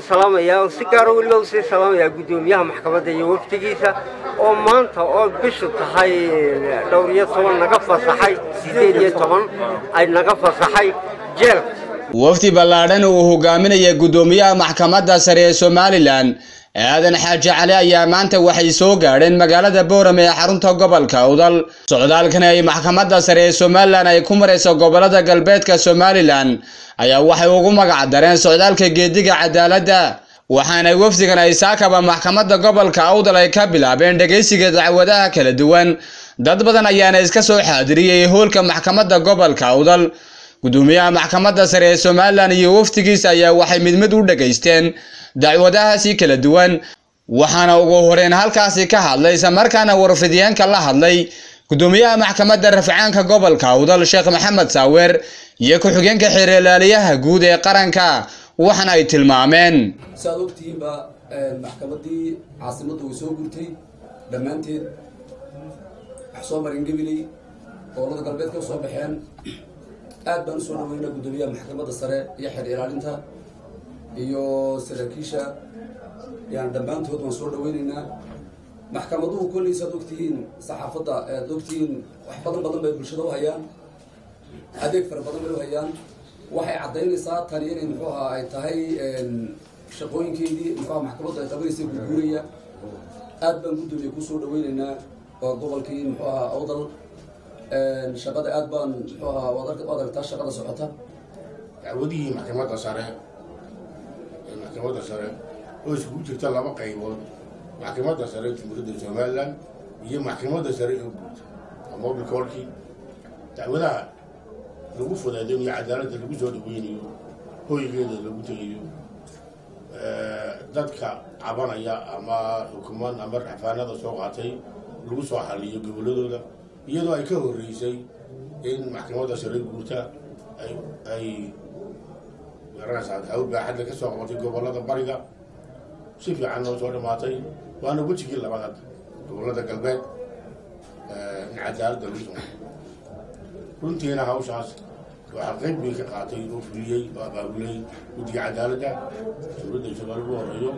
salaamaya si gaara weliba u sii salaamayaa guddoomiyaha maxkamadda iyo wafdigiisa oo maanta oo bishu tahay dhowr iyo toban naga fasaxay siddeed iyo toban ay naga fasaxay jeelka wafdi ballaadhan uu hogaaminaya guddoomiyaha maxkamadda sare ee somalilan aadan xaaji cali ayaa maanta waxay soo gaadheen magaalada boorame ee xarunta gobolka udal socdaalkan ay maxkamadda sare ee somalilan ay ku marayso gobollada galbeedka somalilan ayaa waxay ugu magac dareen socdaalka geediga cadaaladda waxaana wafdigan ay saakaba maxkamadda gobolka awdal ay ka bilaabeen dhegaysiga dacwadaha kala duwan. Dad badan ayaana iska soo xaadiriyey hoolka maxkamadda gobolka awdal guddoomiyaha maxkamadda sare ee somalilan iyo wafdigiisa ayaa waxay mid mid u dhegaysteen dacwadahaasi kala duwan. Waxaana ugu horeyn halkaasi ka hadlay islamarkaana warfidyaenka la hadlay guddoomiyaha maxkamadda rafcaanka gobolka awdal sheekh maxamed saawer iyo ku-xigeenka xeerlaaliyaha guud ee qaranka waxaana ay tilmaameen. Si aad ogtihiinba maxkamaddii caasimadda way soo gurtay. Dhammaanteed wax soo marin gabiley gobollada galbeedka u soo baxeen aad baan u soo dhaweynaa guddoomiyaha maxkamadda sare iyo xeer ilaalinta iyo saraakiisha. Yani dhammaantood waan soo dhaweynaynaa maxkamaduhu kolley saad ogtihiin saxaafadda aad ogtihiin wax badan badan bay bulshada u hayaan. Adeeg fara badan bay u hayaan. Waxay caddaynaysaa tani inay muxuu ahaa ay tahay shaqooyinkeydii muxuu aha maxkamaddu ay qabanaysay gurguuraya aad baan guddoomiya ku soo dhaweynaynaa waa gobolkii muxuu ahaa awdal shaqada aad baan muxuu ahaa. Shaqada socota? Dacwadihii maxkamadda sare. Maxkamadda sare. Oo iskugu jirta laba qaybood. Maxkamadda sare ee jumhuuriyadda somalilan iyo maxkamadda sare ee guud ama obilkoolkii dacwadaha lagu fudaadinayo cadaaladda lagu soo dhaweynayo hoygeeda lagu tegayo dadka cabanaya ama xukuman ama raxfaanada soo qaatay lagu soo xaliyo gobolladooda iyadoo ay ka horreysay in maxkamadda sare guurta ay hawl baaxadda ka soo qabatay gobollada bariga. Si fiican noo soo dhammaatay waana wejigii labaad hadda gobollada galbeed in cadaaladda lagu soo runtiina hawshaas waxaa qayb bay ka qaatay oo fuliyey oo abaabulay guddiga cadaaladda. Dowladda soomaali ugu horeeyo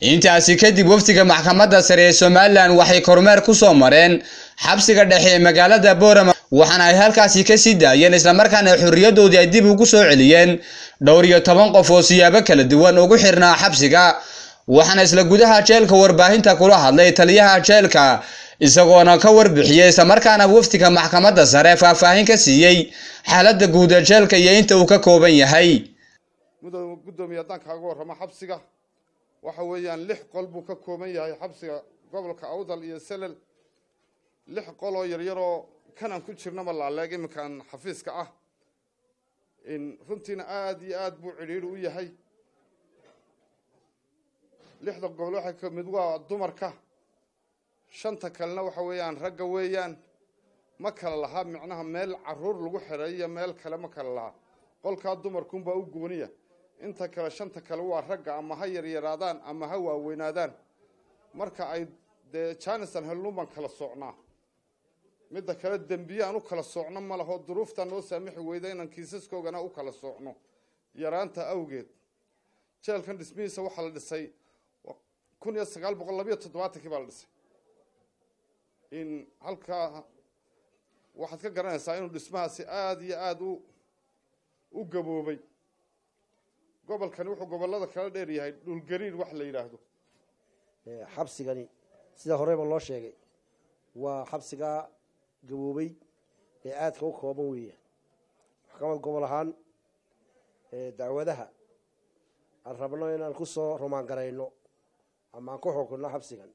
intaasi kadib wafdiga maxkamadda sare ee somalilan waxay kormeer ku soo mareen xabsiga dhexe ee magaalada boorama waxaana ay halkaasi ka sii daayeen islamarkaana xorriyadoodii ay dib ugu soo celiyeen dhowr iyo toban qof oo siyaabo kala duwan ugu xirnaa xabsiga waxaana isla gudaha jeelka warbaahinta kula hadlay taliyaha jeelka isagoona ka warbixiyey islamarkaana wafdiga maxkamadda sare faahfaahin ka siiyey xaaladda guud ee jeelka iyo inta uu ka kooban yahay guddoomiye haddaan kaaga warramo xabsiga. Waxa weeyaan lix qol buu ka kooban yahay xabsiga gobolka awdal iyo selel. Lix qol oo yaryaroo kanaan ku jirnaba laaleeg iminkaan xafiiska ah. Runtiina aada iyo aad buu cidhiidhi u yahay. Lixda gobol waxay ka waa dumarka. Shanta kalena waxa weeyaan ragga weeyaan. Ma kala lahaa micnaha meel carruur lagu xereeyo meel kale ma kala lahaa. Qolkaa dumarkuunbaa u gooniya inta kale shanta kale waa ragga ama ha yaryaraadaan ama ha waaweynaadaan. Marka ay dee janisan helnuun baan kala soocnaa. Midda kale dembiye aan u kala soocno ma laho duruuftaa noo saamixi weyda inaan kiisaskoogana u kala soocno. Yaraanta awgeed. Jeelkan dhismihiisa waxaa la dhisay kun iyo sagaal boqol labayo toddobaatankii baa la dhisay. In halkaa waxaad ka garanaysaa inuu dhismahaasi aada iyo aada u u gaboobay gobolkani wuxuu gobollada kala dheer yahay dhulgariir wax la yidhaahdo. Xabsigani sida horeyba loo sheegay waa xabsigaa gaboobay ee aadka u kooban weeya maxkamad gobol ahaan dacwadaha aan rabno inaan ku soo rumaan garayno ama aan ku xukunno xabsigan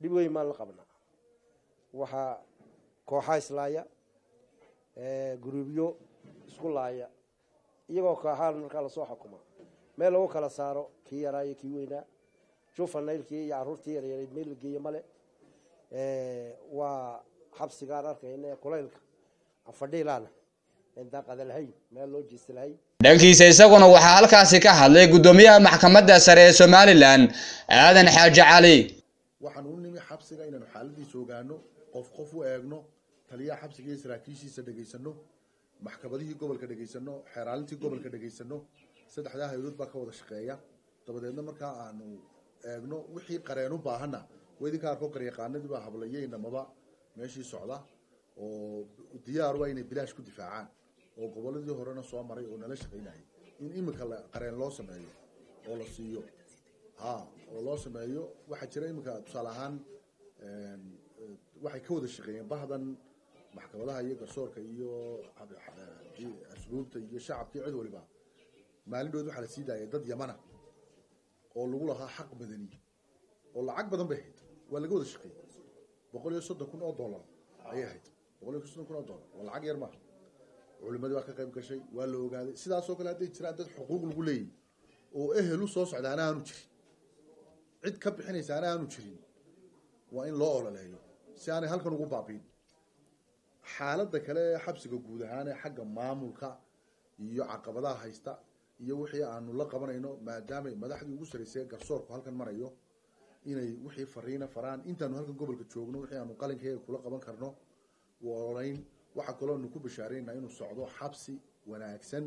dhib weyn maan la qabnaa. Waxaa kooxaa islaaya guruubyo isku laaya iyagoo kooxaan markaa la soo xukumaa meel lagu kala saaro kii yaraa iyo kii weynaa. Jufanaylkii iyo carruurtii yaryarayd meel la geeye male. Waa xabsigaan arkayna kulaylka. Aan fadhiilaana intaan qada lahayn meel loo jeesta lahayn. Dhankiisa isaguna waxaa halkaasi ka hadlay guddoomiyaha maxkamadda sare ee somalilan aadan xaaji cali. Waxaan u nimi xabsiga inaanu xaaladiisa ogaano qof qof u eegno taliyaha xabsiga iyo saraakiishiisa dhegaysano maxkamadihii gobolka dhegaysano xeeraalintii gobolka dhegaysano saddexdaa haydood baa ka wada shaqeeya. Dabadeedna markaa aanu eegno wixii qareen u baahanna waa idinka arko qaryaqaanadii baa hablayeynamaba meeshii socda oo diyaar waa inay bilaash ku difaacaan oo goboladii horena soo maray oo nala shaqaynayay in imika qareen loo sameeyo oo la siiyo. Ha oo loo sameeyo waxaa jira imika tusaale ahaan waxay ka wada shaqeeyeen bahdan maxkamadaha iyo garsoorka iyo asluubta iyo shacabkii cid waliba. Maalindhood waxaa la sii daayay dad yamana oo lagu lahaa xaq madani oo lacag badan bay ahayd. Waa laga wada shaqeeyey boqol iyo soddon kun oo dollar ayay ahayd. Boqol iyo soddon kun oo dollar. Waa lacag yar maaha culimadii baa ka qayb gashay waa la ogaaday. Sidaasoo kale hadday jiraan dad xuquuq lagu leeyahy oo ehelu soo socda ana aanu jirin. Cid ka bixinaysa ana aanu jirin. Waa in loo ololeeyo si aanay halkan ugu baabiin xaaladda kale xabsiga guud ahaan ee xagga maamulka iyo caqabadaha haysta iyo wixii aanu la qabanayno maadaamay madaxdii ugu sarreysay garsoorku halkan marayo inay wixii fariina faraan intaanu halkan gobolka joogno wixii aanu qalinkeega kula qaban karno ololayn waxaa kaloo nu ku bashaaraynaa inuu socdo xabsi wanaagsan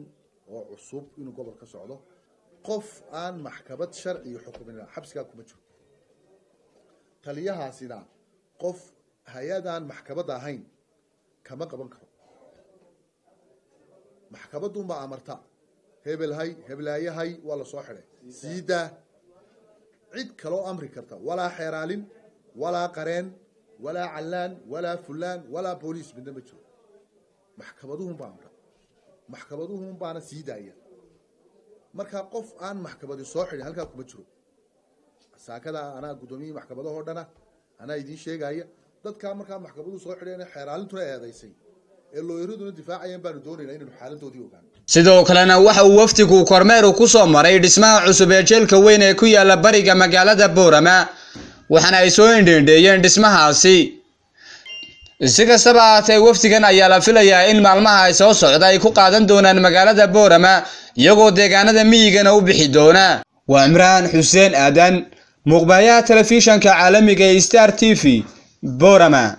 oo cusub inuu gobol ka socdo. Qof aan maxkamad sharciga xukumin xabsigaa kuma jiro. Taliyahaasina qof hay'adaan maxkamadda ahayn kama qaban karo. Maxkamadunbaa amarta hebelhay heblaayahay waa la soo xidhay. Siidaa cid kaloo amri karta. Walaa xeeraalin walaa qareen walaa callaan walaa fulaan walaa booliis midna ma jiro. Maxkamaduhunbaa amra. Maxkamaduhun baana sii daaya markaa qof aan maxkamadi soo xidhin halkaa kuma jiro. Saakada anaa guddoomiyihii maxkamadahoo dhana anaa idiin sheegaya dadkaa markaa maxkamaduhu soo xidheen xeeraalintuna eedaysay ee looyaraduna difaacayeen baanu doonaynaa inaynu xaaladdoodii ogaano sidoo kalena waxa uu wafdigu kormeer ku soo maray dhismaha cusub ee jeelka weyn ee ku yaalla bariga magaalada boorama waxaana ay soo indheendheeyeen dhismahaasi. Si kastaba ahaatee wafdigan ayaa la filayaa in maalmaha ay soo socda ay ku qaadan doonaan magaalada boorama iyagoo deegaanada miyigana u bixi doona. Waa imraan xuseen aadan muuqbaayaha telefishanka caalamiga ee star t v boraman.